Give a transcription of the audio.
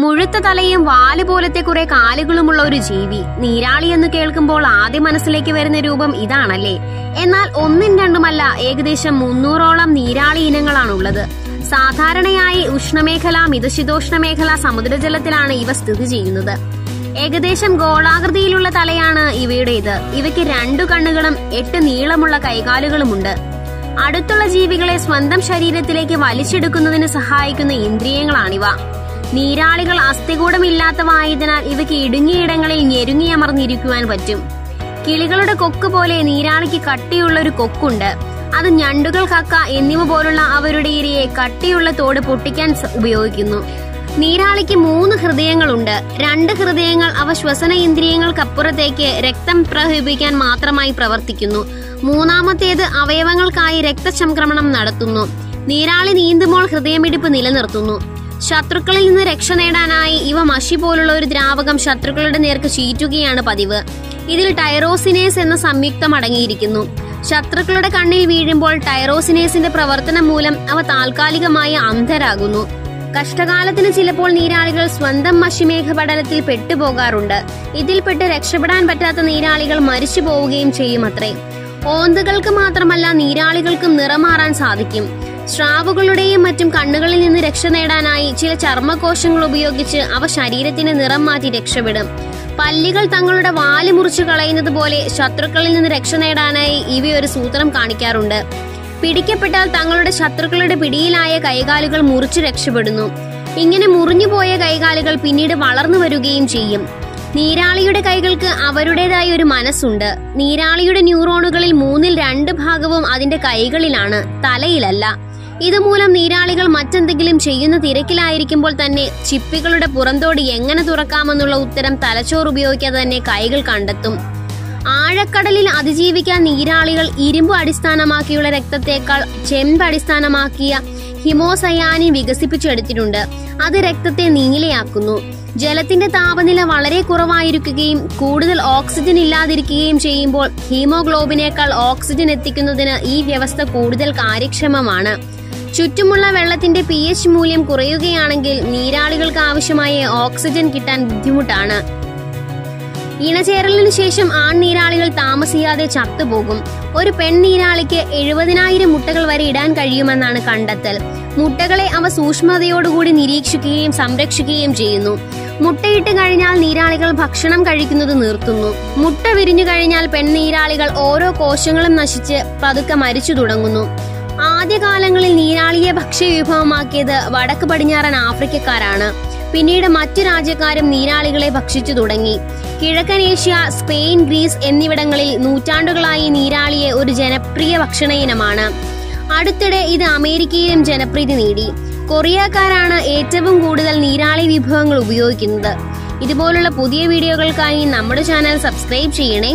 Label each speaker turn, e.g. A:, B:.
A: മുഴുത്ത തലയും വാൽ പോലത്തെ കുറെ കാലുകളുമുള്ള ഒരു ജീവി. നീരാളി എന്ന് കേൾക്കുമ്പോൾ ആദ്യം മനസ്സിലേക്ക് വരുന്ന രൂപം ഇതാണല്ലേ. എന്നാൽ ഒന്നും രണ്ടുമല്ല ഏകദേശം മുന്നൂറോളം നീരാളി ഇനങ്ങളാണുള്ളത്. സാധാരണയായി ഉഷ്ണമേഖല മിതശീതോഷ്ണ മേഖല സമുദ്രജലത്തിലാണ് ഇവ സ്ഥിതി ചെയ്യുന്നത്. ഏകദേശം ഗോളാകൃതിയിലുള്ള തലയാണ് ഇവയുടേത്. ഇവയ്ക്ക് രണ്ടു കണ്ണുകളും എട്ട് നീളമുള്ള കൈകാലുകളുമുണ്ട്. അടുത്തുള്ള ജീവികളെ സ്വന്തം ശരീരത്തിലേക്ക് വലിച്ചെടുക്കുന്നതിന് സഹായിക്കുന്ന ഇന്ദ്രിയങ്ങളാണിവ. നീരാളികൾ അസ്ഥികൂടമില്ലാത്തവായതിനാൽ ഇവയ്ക്ക് ഇടുങ്ങിയിടങ്ങളിൽ ഞെരുങ്ങിയമർന്നിരിക്കുവാൻ പറ്റും. കിളികളുടെ കൊക്ക് പോലെ നീരാളിക്ക് കട്ടിയുള്ള ഒരു കൊക്കുണ്ട്. അത് ഞണ്ടുകൾ കക്ക എന്നിവ പോലുള്ള അവരുടെ ഇരയെ കട്ടിയുള്ള തോട് പൊട്ടിക്കാൻ ഉപയോഗിക്കുന്നു. നീരാളിക്ക് മൂന്ന് ഹൃദയങ്ങളുണ്ട്. രണ്ട് ഹൃദയങ്ങൾ അവ ശ്വസന ഇന്ദ്രിയങ്ങൾക്കപ്പുറത്തേക്ക് രക്തം പ്രവഹിപ്പിക്കാൻ മാത്രമായി പ്രവർത്തിക്കുന്നു. മൂന്നാമത്തേത് അവയവങ്ങൾക്കായി രക്തസംക്രമണം നടത്തുന്നു. നീരാളി നീന്തുമ്പോൾ ഹൃദയമിടിപ്പ് നിലനിർത്തുന്നു. ശത്രുക്കളിൽ നിന്ന് രക്ഷ നേടാനായി ഇവ മഷി പോലുള്ള ഒരു ദ്രാവകം ശത്രുക്കളുടെ നേർക്ക് ചീറ്റുകയാണ് പതിവ്. ഇതിൽ ടൈറോസിനേസ് എന്ന സംയുക്തം അടങ്ങിയിരിക്കുന്നു. ശത്രുക്കളുടെ കണ്ണിൽ വീഴുമ്പോൾ ടൈറോസിനേസിന്റെ പ്രവർത്തനം മൂലം അവ താൽക്കാലികമായി അന്ധരാകുന്നു. കഷ്ടകാലത്തിന് ചിലപ്പോൾ നീരാളികൾ സ്വന്തം മഷിമേഘ പടലത്തിൽ പെട്ടുപോകാറുണ്ട്. ഇതിൽപ്പെട്ട് രക്ഷപ്പെടാൻ പറ്റാത്ത നീരാളികൾ മരിച്ചു പോവുകയും ചെയ്യുമത്രേ. ഓന്തുകൾക്ക് മാത്രമല്ല നീരാളികൾക്കും നിറമാറാൻ സാധിക്കും. സ്രാവുകളുടെയും മറ്റും കണ്ണുകളിൽ രക്ഷ നേടാനായി ചില ചർമ്മകോശങ്ങൾ ഉപയോഗിച്ച് അവ ശരീരത്തിന് നിറം മാറ്റി രക്ഷപ്പെടും. പല്ലികൾ തങ്ങളുടെ വാൽ മുറിച്ചു കളയുന്നത് പോലെ ശത്രുക്കളിൽ നിന്ന് രക്ഷ നേടാനായി ഇവയൊരു സൂത്രം കാണിക്കാറുണ്ട്. പിടിക്കപ്പെട്ടാൽ തങ്ങളുടെ ശത്രുക്കളുടെ പിടിയിലായ കൈകാലുകൾ മുറിച്ചു രക്ഷപ്പെടുന്നു. ഇങ്ങനെ മുറിഞ്ഞുപോയ കൈകാലുകൾ പിന്നീട് വളർന്നു വരികയും ചെയ്യും. നീരാളിയുടെ കൈകൾക്ക് അവരുടേതായ ഒരു മനസ്സുണ്ട്. നീരാളിയുടെ ന്യൂറോണുകളിൽ മൂന്നിൽ രണ്ട് ഭാഗവും അതിന്റെ കൈകളിലാണ് തലയിലല്ല. ഇതുമൂലം നീരാളികൾ മറ്റെന്തെങ്കിലും ചെയ്യുന്ന തിരക്കിലായിരിക്കുമ്പോൾ തന്നെ ചിപ്പികളുടെ പുറന്തോട് എങ്ങനെ തുറക്കാമെന്നുള്ള ഉത്തരം തലച്ചോറ് ഉപയോഗിക്കാതെ തന്നെ കൈകൾ കണ്ടെത്തും. ആഴക്കടലിൽ അതിജീവിക്കാൻ നീരാളികൾ ഇരുമ്പ് അടിസ്ഥാനമാക്കിയുള്ള രക്തത്തേക്കാൾ ചെമ്പ് അടിസ്ഥാനമാക്കിയ ഹിമോസയാനി വികസിപ്പിച്ചെടുത്തിട്ടുണ്ട്. അത് രക്തത്തെ നീലയാക്കുന്നു. ജലത്തിന്റെ താപനില വളരെ കുറവായിരിക്കുകയും കൂടുതൽ ഓക്സിജൻ ഇല്ലാതിരിക്കുകയും ചെയ്യുമ്പോൾ ഹീമോഗ്ലോബിനേക്കാൾ ഓക്സിജൻ എത്തിക്കുന്നതിന് ഈ വ്യവസ്ഥ കൂടുതൽ കാര്യക്ഷമമാണ്. ചുറ്റുമുള്ള വെള്ളത്തിന്റെ പി എച്ച് മൂല്യം കുറയുകയാണെങ്കിൽ നീരാളികൾക്ക് ആവശ്യമായ ഓക്സിജൻ കിട്ടാൻ ബുദ്ധിമുട്ടാണ്. ഇണചേരലിനു ശേഷം ആൺ നീരാളികൾ താമസിയാതെ ചത്തുപോകും. ഒരു പെൺ നീരാളിക്ക് എഴുപതിനായിരം മുട്ടകൾ വരെ ഇടാൻ കഴിയുമെന്നാണ് കണ്ടെത്തൽ. മുട്ടകളെ അവ സൂക്ഷ്മതയോടുകൂടി നിരീക്ഷിക്കുകയും സംരക്ഷിക്കുകയും ചെയ്യുന്നു. മുട്ടയിട്ട് കഴിഞ്ഞാൽ നീരാളികൾ ഭക്ഷണം കഴിക്കുന്നത് നിർത്തുന്നു. മുട്ട വിരിഞ്ഞു കഴിഞ്ഞാൽ പെൺ നീരാളികൾ ഓരോ കോശങ്ങളും നശിച്ച് പതുക്കെ മരിച്ചു തുടങ്ങുന്നു. ആദ്യകാലങ്ങളിൽ നീരാളിയെ ഭക്ഷ്യവിഭവമാക്കിയത് വടക്ക് പടിഞ്ഞാറൻ ആഫ്രിക്കക്കാരാണ്. പിന്നീട് മറ്റു രാജ്യക്കാരും നീരാളികളെ ഭക്ഷിച്ചു തുടങ്ങി. കിഴക്കൻ ഏഷ്യ സ്പെയിൻ ഗ്രീസ് എന്നിവിടങ്ങളിൽ നൂറ്റാണ്ടുകളായി നീരാളിയെ ഒരു ജനപ്രിയ ഭക്ഷണ ഇനമാണ്. അടുത്തിടെ ഇത് അമേരിക്കയിലും ജനപ്രീതി നേടി. കൊറിയക്കാരാണ് ഏറ്റവും കൂടുതൽ നീരാളി വിഭവങ്ങൾ ഉപയോഗിക്കുന്നത്. ഇതുപോലുള്ള പുതിയ വീഡിയോകൾക്കായി നമ്മുടെ ചാനൽ സബ്സ്ക്രൈബ് ചെയ്യണേ.